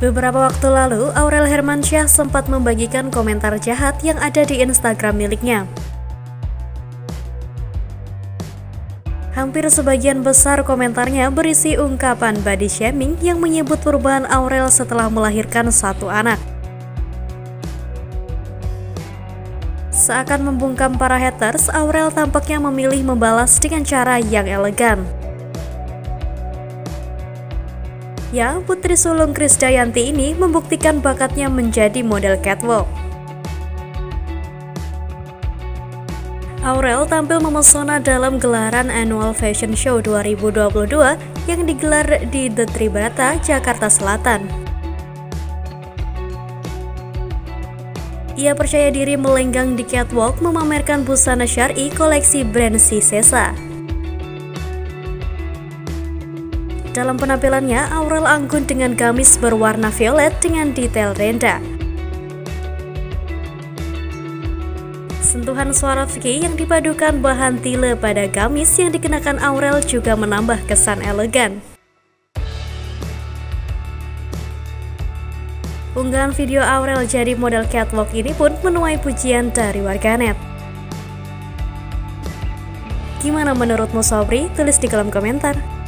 Beberapa waktu lalu, Aurel Hermansyah sempat membagikan komentar jahat yang ada di Instagram miliknya. Hampir sebagian besar komentarnya berisi ungkapan body shaming yang menyebut perubahan Aurel setelah melahirkan satu anak. Seakan membungkam para haters, Aurel tampaknya memilih membalas dengan cara yang elegan. Ya, Putri Sulung Krisdayanti ini membuktikan bakatnya menjadi model catwalk. Aurel tampil memesona dalam gelaran Annual Fashion Show 2022 yang digelar di The Tribrata, Jakarta Selatan. Ia percaya diri melenggang di catwalk memamerkan busana syari koleksi brand Sisesa. Dalam penampilannya, Aurel anggun dengan gamis berwarna violet dengan detail renda. Sentuhan Swarovski yang dipadukan bahan tile pada gamis yang dikenakan Aurel juga menambah kesan elegan. Unggahan video Aurel jadi model catwalk ini pun menuai pujian dari warganet. Gimana menurutmu Sobri? Tulis di kolom komentar.